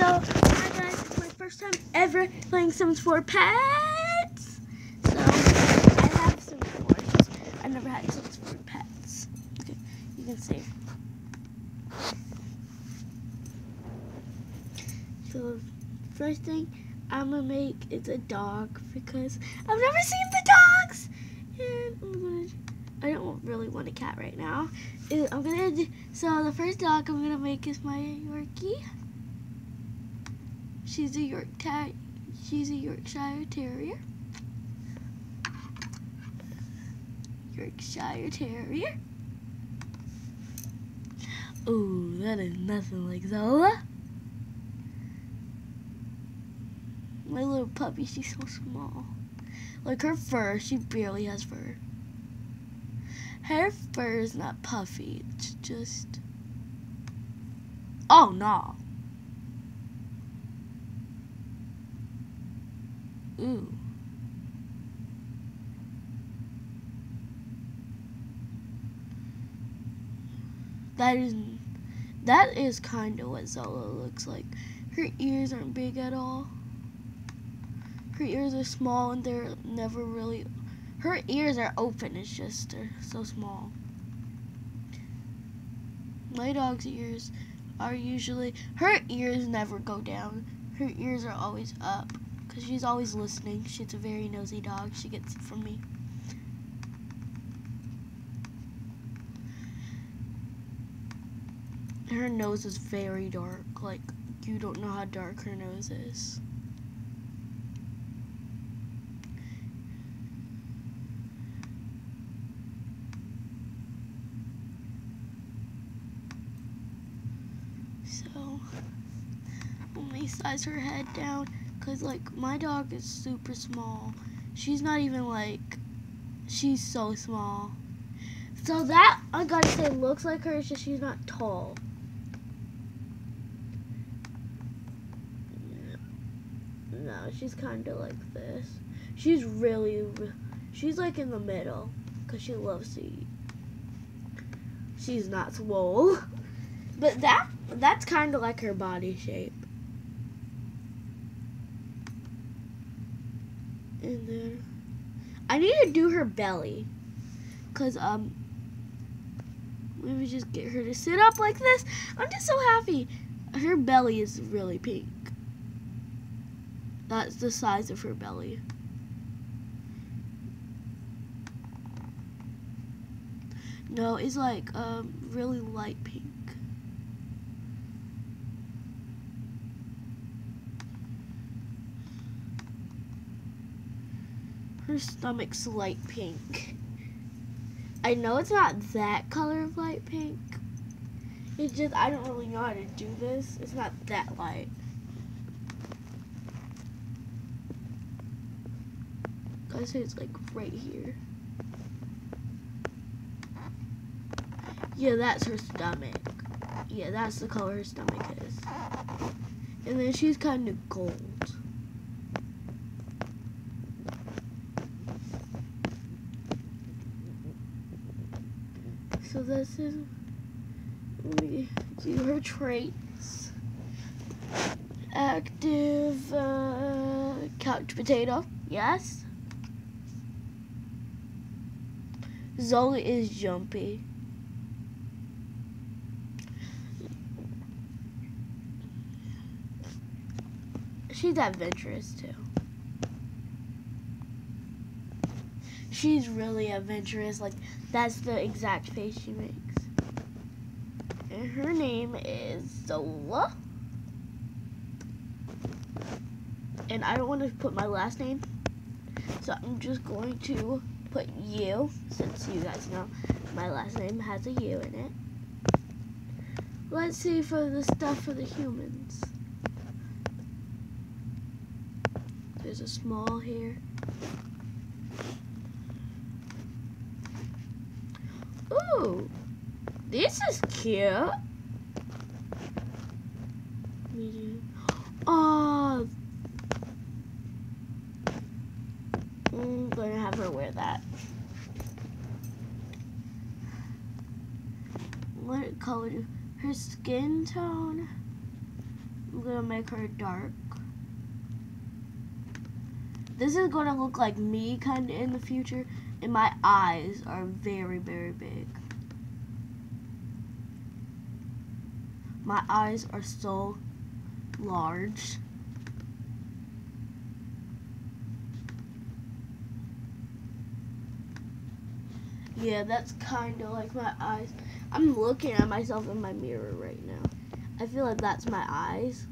So, hi guys, it's my first time ever playing Sims 4 Pets. So, I have Sims 4, just I never had Sims 4 Pets. Okay, you can see. So, first thing I'm gonna make is a dog because I've never seen the dogs. And I'm gonna, I don't really want a cat right now. Uh, I'm gonna, so the first dog I'm gonna make is my Yorkie. She's a York she's a Yorkshire Terrier. Yorkshire Terrier. Ooh, that is nothing like Zola. My little puppy, she's so small. Like her fur, she barely has fur. Her fur is not puffy, it's just. Oh no. Ooh. That is that is kind of what Zola looks like. Her ears aren't big at all. Her ears are small and they're never really her ears are open, it's just they're so small. My dog's ears are usually her ears never go down. Her ears are always up because she's always listening. She's a very nosy dog. She gets it from me. Her nose is very dark. Like you don't know how dark her nose is. So, me size her head down because, like, my dog is super small. She's not even like, she's so small. So, that, I gotta say, looks like her, it's just she's not tall. No, she's kind of like this. She's really, she's like in the middle because she loves to eat. She's not swole. But that that's kind of like her body shape. I need to do her belly. Cuz um let me just get her to sit up like this. I'm just so happy. Her belly is really pink. That's the size of her belly. No, it's like um really light pink. Her stomach's light pink. I know it's not that color of light pink. It's just I don't really know how to do this. It's not that light. I say it's like right here. Yeah, that's her stomach. Yeah, that's the color her stomach is. And then she's kind of gold. So this is do her traits. Active uh, couch potato, yes. Zola is jumpy. She's adventurous too. She's really adventurous. Like that's the exact face she makes. And her name is Zola. And I don't want to put my last name. So I'm just going to put you, since you guys know my last name has a U in it. Let's see for the stuff for the humans. There's a small here. Ooh, this is cute. Oh, I'm gonna have her wear that. What color? Her skin tone I'm gonna make her dark. This is gonna look like me kind of in the future, and my eyes are very, very big. My eyes are so large. Yeah, that's kind of like my eyes. I'm looking at myself in my mirror right now. I feel like that's my eyes.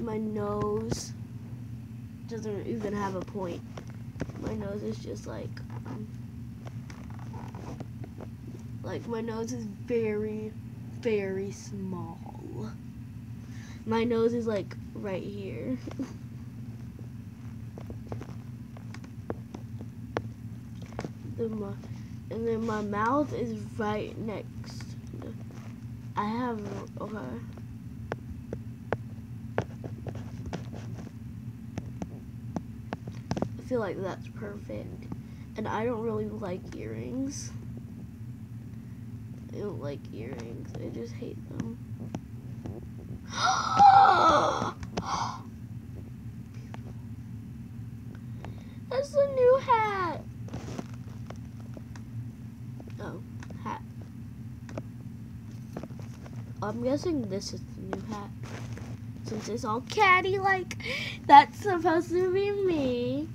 My nose doesn't even have a point. My nose is just like, um, like my nose is very, very small. My nose is like right here. and then my mouth is right next. I have okay. Feel like that's perfect. And I don't really like earrings. I don't like earrings. I just hate them. That's the new hat. Oh, hat. I'm guessing this is the new hat. Since it's all catty like, that's supposed to be me.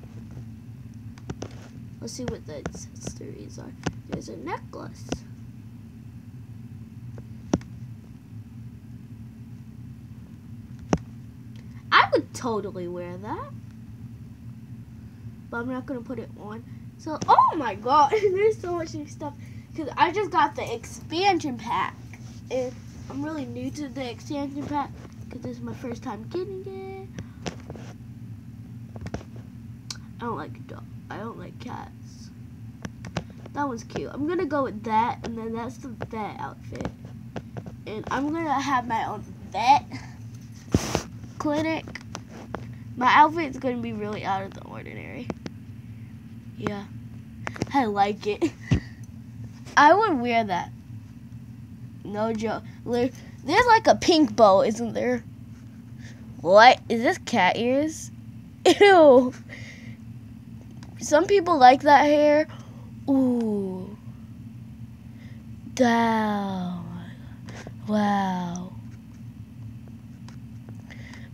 Let's see what the accessories are. There's a necklace. I would totally wear that. But I'm not going to put it on. So, oh my god, there's so much new stuff. Because I just got the expansion pack. And I'm really new to the expansion pack. Because this is my first time getting it. I don't like dog. I don't like cats. That one's cute. I'm gonna go with that, and then that's the vet outfit. And I'm gonna have my own vet clinic. My outfit's gonna be really out of the ordinary. Yeah, I like it. I would wear that. No joke. There's like a pink bow, isn't there? What? Is this cat ears? Ew. Some people like that hair. Ooh. Down. Wow.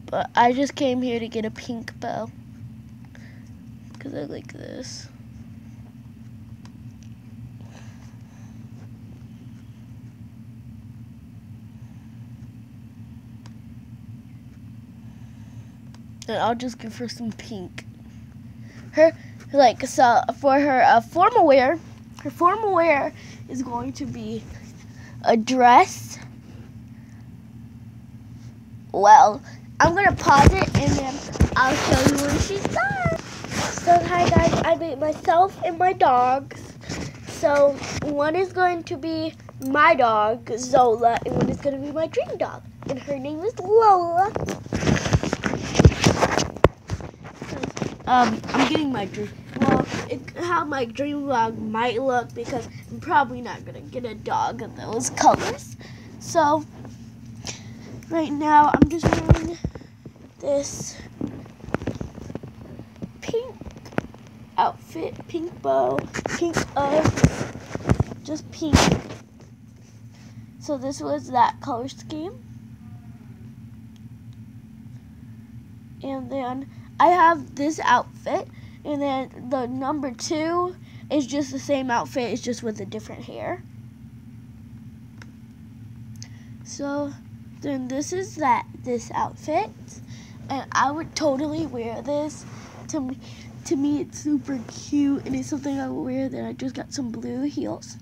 But I just came here to get a pink bow. Because I like this. And I'll just give her some pink. Her like so for her uh, formal wear, her formal wear is going to be a dress. Well, I'm gonna pause it and then I'll show you when she's done. So hi guys, I made myself and my dogs. So one is going to be my dog, Zola, and one is going to be my dream dog. And her name is Lola. Um, I'm getting my dream. Well, it, how my dream dog might look because I'm probably not gonna get a dog of those colors. So right now I'm just wearing this pink outfit, pink bow, pink uh, just pink. So this was that color scheme. And then I have this outfit, and then the number two is just the same outfit, it's just with a different hair. So then this is that this outfit, and I would totally wear this. To me, to me, it's super cute, and it's something I would wear. Then I just got some blue heels.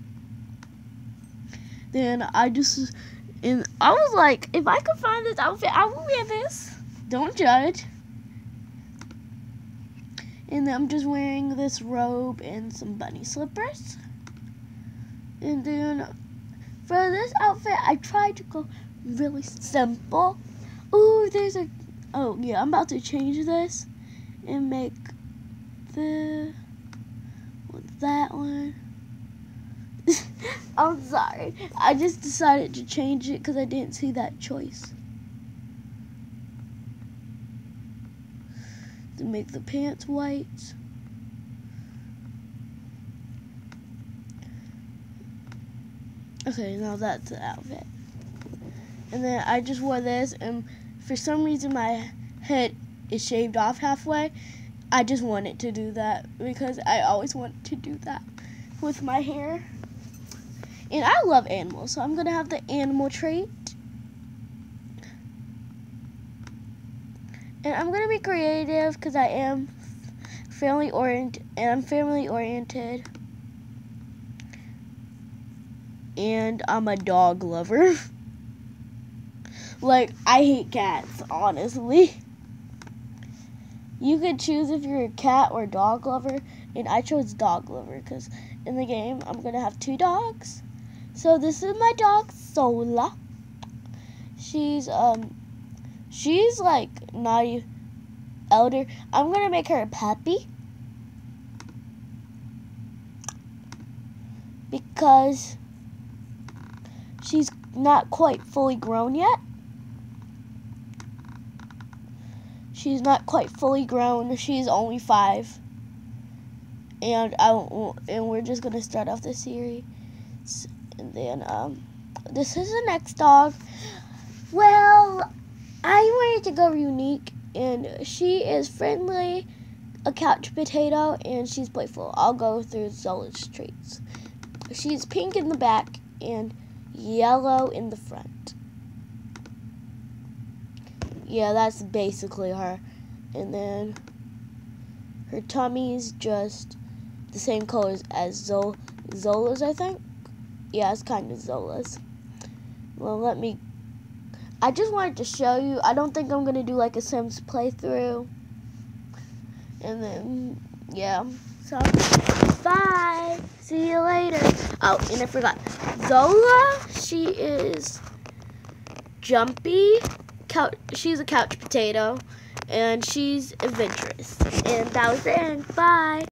Then I just, and I was like, if I could find this outfit, I would wear this. Don't judge. And I'm just wearing this robe and some bunny slippers. And then for this outfit, I tried to go really simple. Oh, there's a, oh yeah, I'm about to change this and make the, What's that one. I'm sorry. I just decided to change it because I didn't see that choice. To make the pants white. Okay, now that's the outfit. And then I just wore this, and for some reason my head is shaved off halfway. I just wanted to do that because I always wanted to do that with my hair. And I love animals, so I'm going to have the animal trait. And I'm to be creative because I am family oriented, and I'm family oriented. And I'm a dog lover. like, I hate cats, honestly. You could choose if you're a cat or a dog lover, and I chose dog lover because in the game I'm gonna have two dogs. So this is my dog Zola. She's um she's like not elder. I'm gonna make her a puppy because she's not quite fully grown yet. She's not quite fully grown. She's only five. And I and we're just gonna start off the series. And then um, this is the next dog. Well, I wanted to go unique, and she is friendly, a couch potato, and she's playful. I'll go through Zola's traits. She's pink in the back and yellow in the front yeah, that's basically her. And then her tummy is just the same colors as Zol Zola's, I think. Yeah, it's kind of Zola's. Well, let me. I just wanted to show you. I don't think I'm gonna do like a Sims playthrough. And then, yeah. So, bye. See you later. Oh, and I forgot. Zola, she is jumpy she's a couch potato, and she's adventurous. And that was end. Bye.